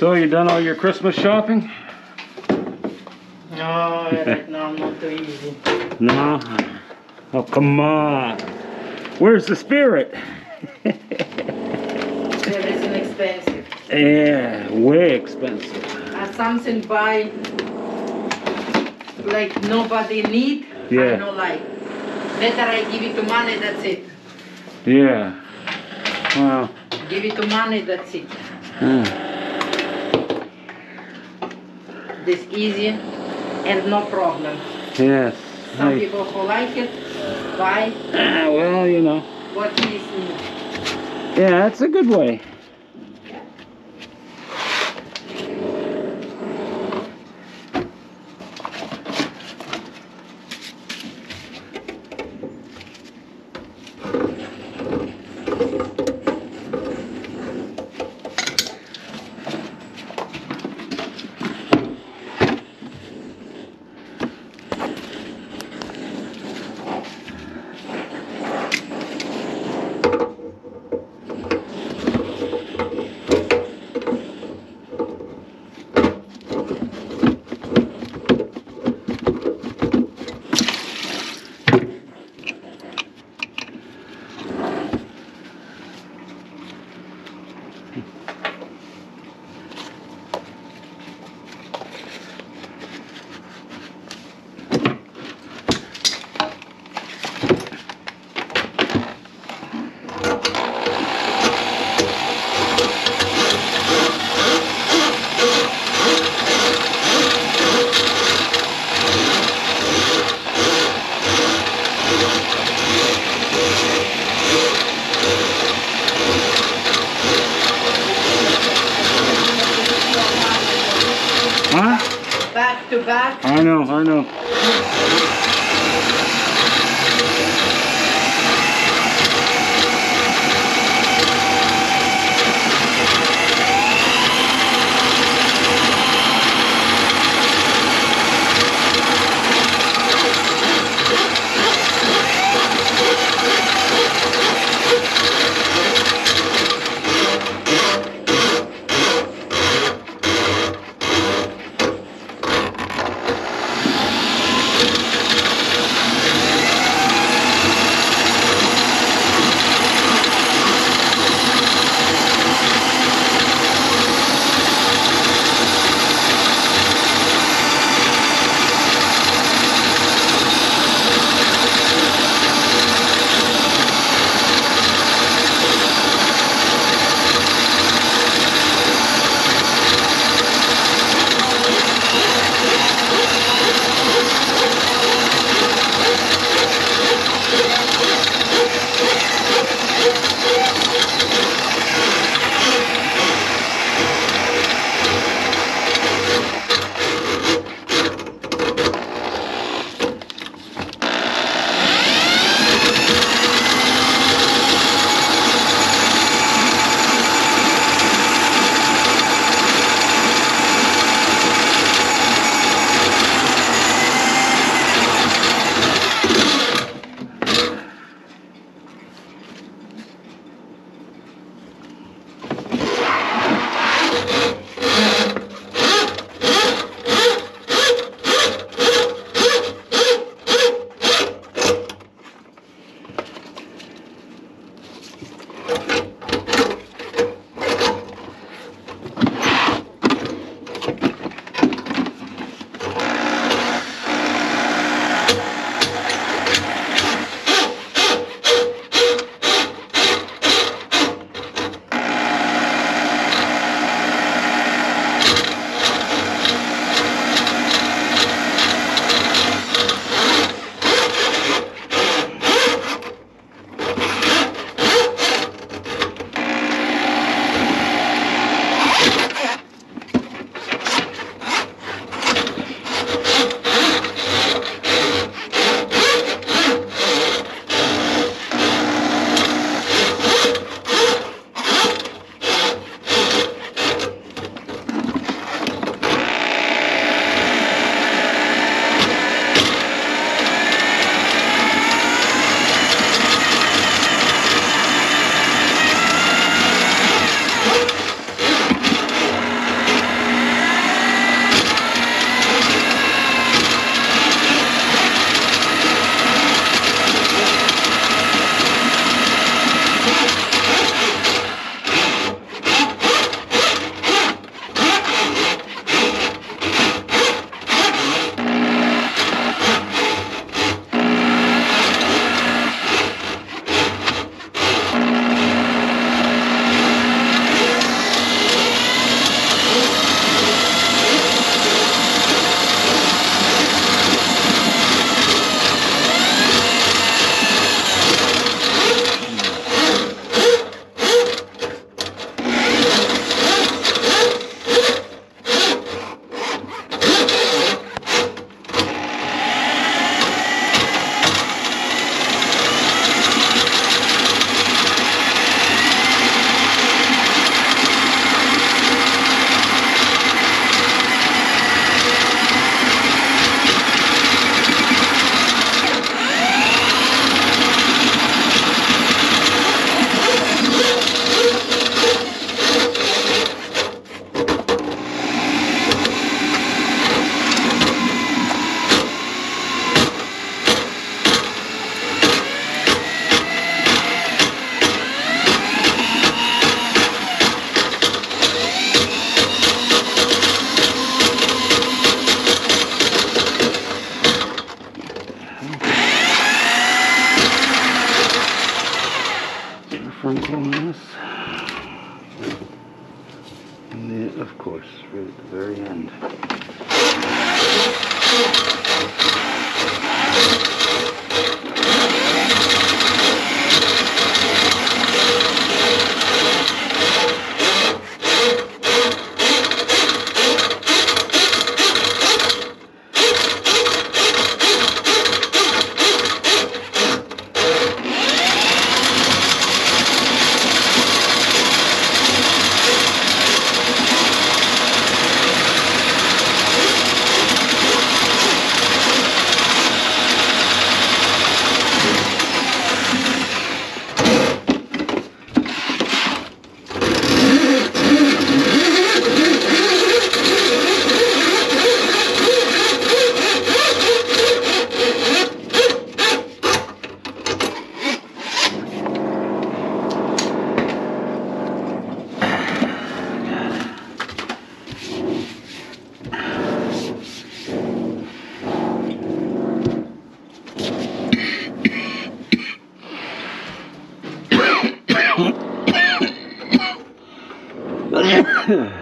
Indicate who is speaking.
Speaker 1: So you done all your Christmas shopping?
Speaker 2: No, right now I'm not too easy.
Speaker 1: No. Oh come on. Where's the spirit?
Speaker 2: There is an expensive.
Speaker 1: Yeah, way expensive.
Speaker 2: Uh, something buy like nobody need.
Speaker 1: Yeah.
Speaker 2: I know like. Better I give it to money, that's it.
Speaker 1: Yeah. Well.
Speaker 2: Give it to money, that's it.
Speaker 1: hmm.
Speaker 2: This easy and no problem.
Speaker 1: Yes.
Speaker 2: Some people who like it, buy
Speaker 1: Ah, well, you know.
Speaker 2: what is.
Speaker 1: Yeah, that's a good way.
Speaker 2: To back.
Speaker 1: I know, I know. And then, of course, right at the very end. Huh.